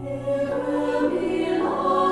Here will be love.